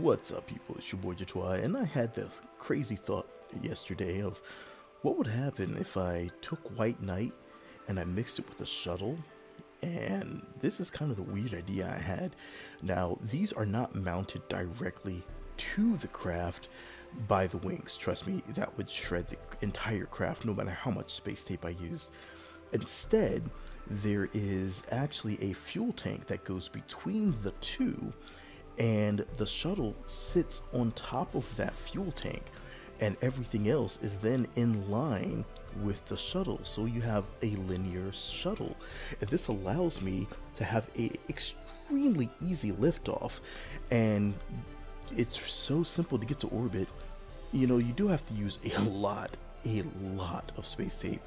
What's up, people? It's your boy Jatwaa, and I had this crazy thought yesterday of what would happen if I took White Knight and I mixed it with a shuttle. And this is kind of the weird idea I had. Now, these are not mounted directly to the craft by the wings. Trust me, that would shred the entire craft no matter how much space tape I used. Instead, there is actually a fuel tank that goes between the two and the shuttle sits on top of that fuel tank and everything else is then in line with the shuttle. So you have a linear shuttle. And this allows me to have a extremely easy liftoff and it's so simple to get to orbit. You know you do have to use a lot a lot of space tape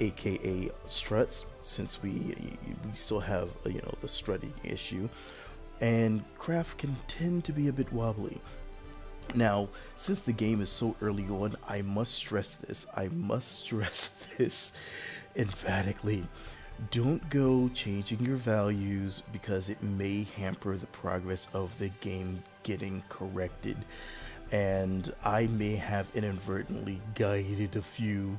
aka struts since we we still have you know the strutting issue and craft can tend to be a bit wobbly. Now, since the game is so early on, I must stress this. I must stress this emphatically. Don't go changing your values because it may hamper the progress of the game getting corrected. And I may have inadvertently guided a few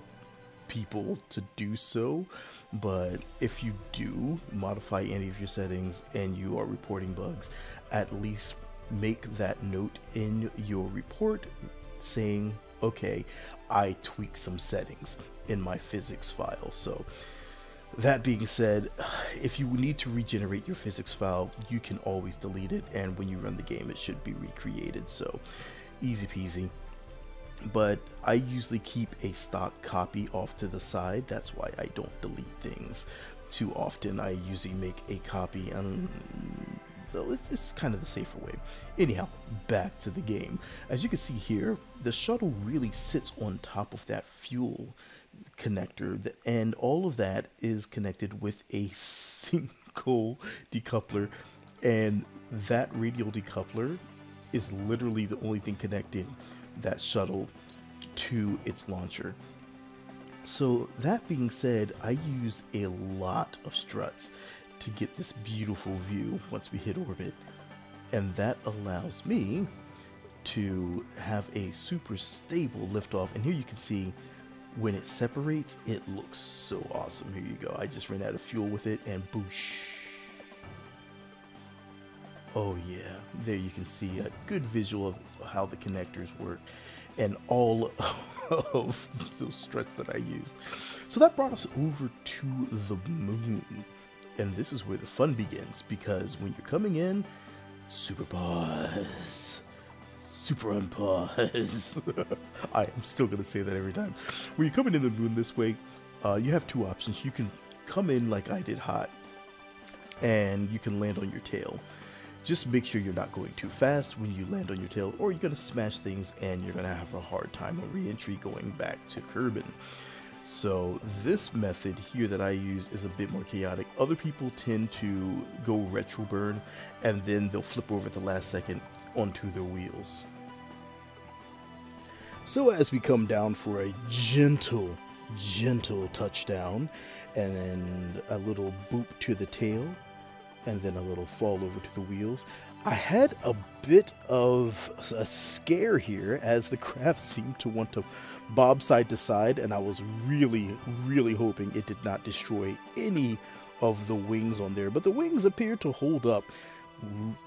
people to do so, but if you do modify any of your settings and you are reporting bugs, at least make that note in your report saying, okay, I tweak some settings in my physics file. So, that being said, if you need to regenerate your physics file, you can always delete it, and when you run the game, it should be recreated. So, easy peasy but I usually keep a stock copy off to the side. That's why I don't delete things too often. I usually make a copy, and so it's, it's kind of the safer way. Anyhow, back to the game. As you can see here, the shuttle really sits on top of that fuel connector, and all of that is connected with a single decoupler, and that radial decoupler is literally the only thing connecting that shuttle to its launcher. So that being said, I use a lot of struts to get this beautiful view once we hit orbit. And that allows me to have a super stable liftoff. And here you can see when it separates, it looks so awesome. Here you go. I just ran out of fuel with it and boosh. Oh yeah, there you can see a good visual of how the connectors work and all of those struts that I used. So that brought us over to the moon. And this is where the fun begins because when you're coming in, super pause, super unpause. I am still going to say that every time. When you're coming in the moon this way, uh, you have two options. You can come in like I did hot, and you can land on your tail. Just make sure you're not going too fast when you land on your tail or you're going to smash things and you're going to have a hard time on re-entry going back to Kerbin. So this method here that I use is a bit more chaotic. Other people tend to go retro burn and then they'll flip over at the last second onto their wheels. So as we come down for a gentle, gentle touchdown and a little boop to the tail and then a little fall over to the wheels. I had a bit of a scare here as the craft seemed to want to bob side to side, and I was really, really hoping it did not destroy any of the wings on there. But the wings appeared to hold up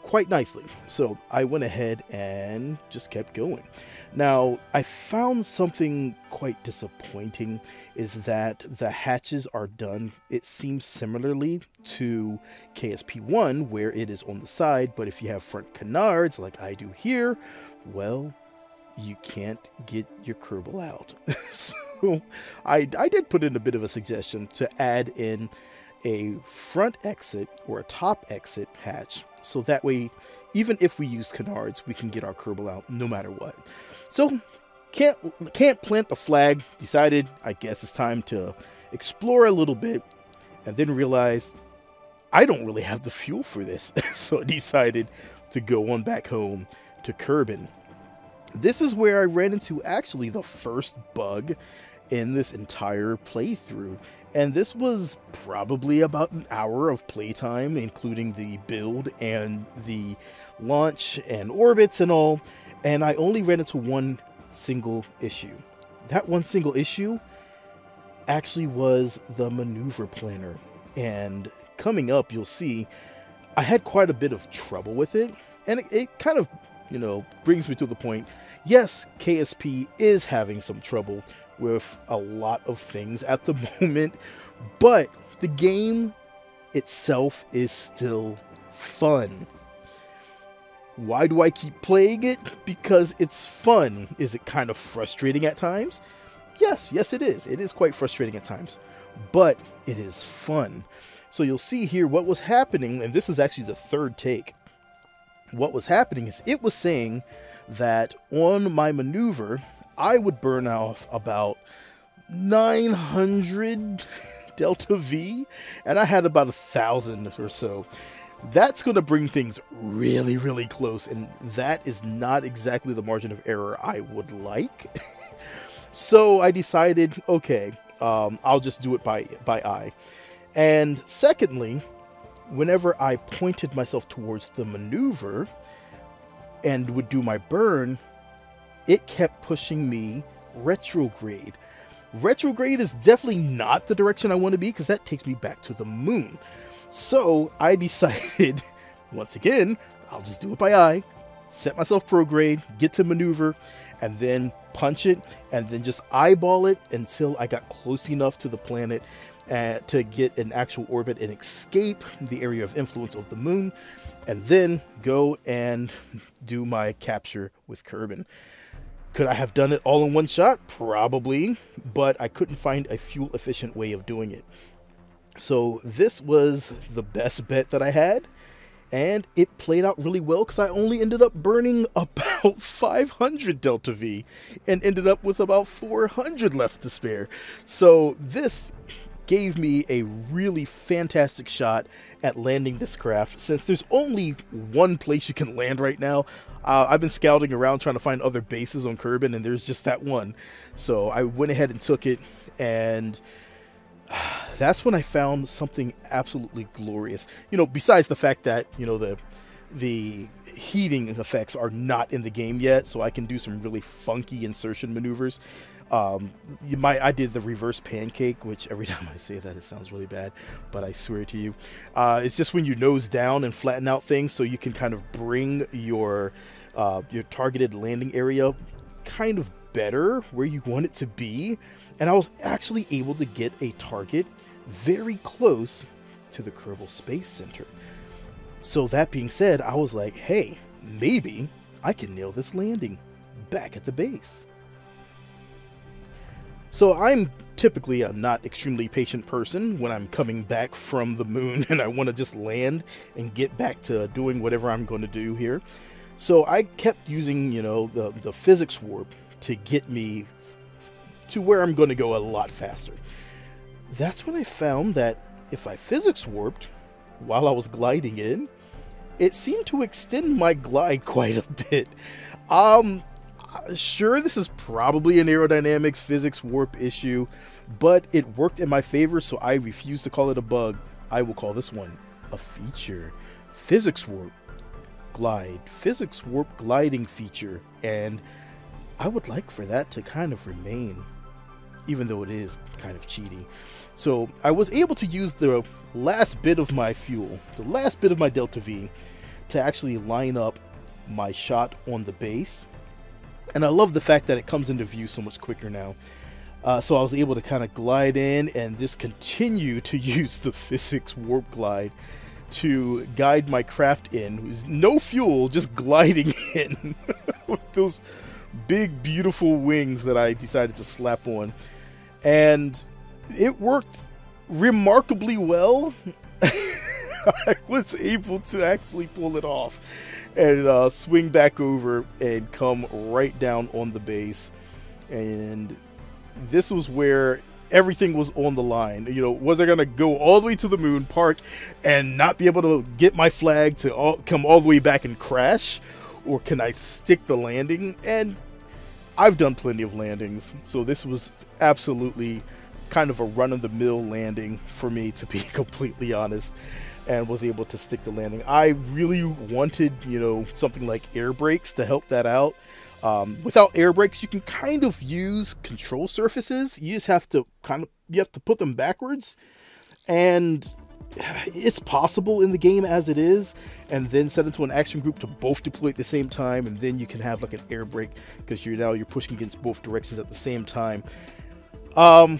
quite nicely. So I went ahead and just kept going. Now, I found something quite disappointing is that the hatches are done, it seems similarly to KSP1, where it is on the side, but if you have front canards like I do here, well, you can't get your Kerbal out. so I, I did put in a bit of a suggestion to add in a front exit or a top exit hatch so that way even if we use canards we can get our kerbal out no matter what. So can't can't plant the flag. Decided i guess it's time to explore a little bit and then realize i don't really have the fuel for this. So i decided to go on back home to kerbin. This is where i ran into actually the first bug in this entire playthrough And this was probably about an hour of playtime, including the build and the launch and orbits and all. And I only ran into one single issue. That one single issue actually was the maneuver planner. And coming up, you'll see I had quite a bit of trouble with it. And it, it kind of, you know, brings me to the point yes, KSP is having some trouble with a lot of things at the moment, but the game itself is still fun. Why do I keep playing it? Because it's fun. Is it kind of frustrating at times? Yes, yes, it is. It is quite frustrating at times, but it is fun. So you'll see here what was happening, and this is actually the third take. What was happening is it was saying that on my maneuver, I would burn off about 900 delta V, and I had about a thousand or so. That's going to bring things really, really close, and that is not exactly the margin of error I would like. so I decided, okay, um, I'll just do it by by eye. And secondly, whenever I pointed myself towards the maneuver and would do my burn, it kept pushing me retrograde. Retrograde is definitely not the direction I want to be because that takes me back to the moon. So I decided, once again, I'll just do it by eye, set myself prograde, get to maneuver, and then punch it, and then just eyeball it until I got close enough to the planet uh, to get an actual orbit and escape the area of influence of the moon, and then go and do my capture with Kerbin. Could I have done it all in one shot? Probably, but I couldn't find a fuel efficient way of doing it. So this was the best bet that I had, and it played out really well because I only ended up burning about 500 Delta V and ended up with about 400 left to spare. So this gave me a really fantastic shot at landing this craft since there's only one place you can land right now. Uh, I've been scouting around trying to find other bases on Kerbin, and there's just that one. So I went ahead and took it, and that's when I found something absolutely glorious. You know, besides the fact that you know the the heating effects are not in the game yet, so I can do some really funky insertion maneuvers. Um, I did the reverse pancake, which every time I say that it sounds really bad, but I swear to you, uh, it's just when you nose down and flatten out things, so you can kind of bring your uh, your targeted landing area kind of better where you want it to be. And I was actually able to get a target very close to the Kerbal Space Center. So that being said, I was like, hey, maybe I can nail this landing back at the base. So I'm typically a not extremely patient person when I'm coming back from the moon and I want to just land and get back to doing whatever I'm going to do here. So I kept using, you know, the, the physics warp to get me to where I'm going to go a lot faster. That's when I found that if I physics warped while I was gliding in, it seemed to extend my glide quite a bit. Um, sure, this is probably an aerodynamics physics warp issue, but it worked in my favor, so I refuse to call it a bug. I will call this one a feature. Physics warp glide, physics warp gliding feature, and I would like for that to kind of remain, even though it is kind of cheaty. So I was able to use the last bit of my fuel, the last bit of my Delta V, to actually line up my shot on the base and I love the fact that it comes into view so much quicker now. Uh, so I was able to kind of glide in and just continue to use the physics warp glide to guide my craft in. With no fuel, just gliding in with those big, beautiful wings that I decided to slap on. And it worked remarkably well. I was able to actually pull it off and uh, swing back over and come right down on the base. And this was where everything was on the line. You know, was I going to go all the way to the moon, park, and not be able to get my flag to all, come all the way back and crash? Or can I stick the landing? And I've done plenty of landings, so this was absolutely kind of a run of the mill landing for me, to be completely honest, and was able to stick the landing. I really wanted, you know, something like air brakes to help that out. Um, without air brakes, you can kind of use control surfaces. You just have to kind of you have to put them backwards, and it's possible in the game as it is, and then set into an action group to both deploy at the same time, and then you can have like an air brake because you're now you're pushing against both directions at the same time. Um,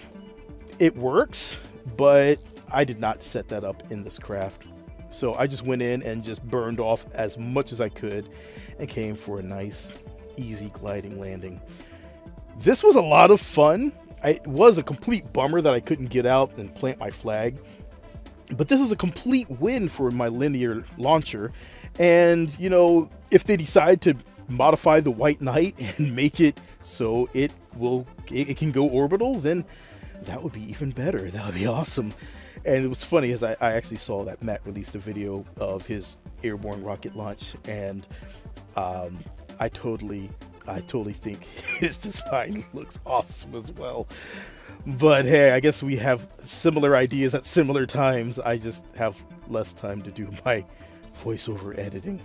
it works, but I did not set that up in this craft. So I just went in and just burned off as much as I could and came for a nice, easy gliding landing. This was a lot of fun. It was a complete bummer that I couldn't get out and plant my flag but this is a complete win for my linear launcher. And, you know, if they decide to modify the White Knight and make it so it will it, can go orbital, then that would be even better. That would be awesome. And it was funny as I, I actually saw that Matt released a video of his airborne rocket launch, and um, I totally I totally think his design looks awesome as well. But hey, I guess we have similar ideas at similar times. I just have less time to do my voiceover editing.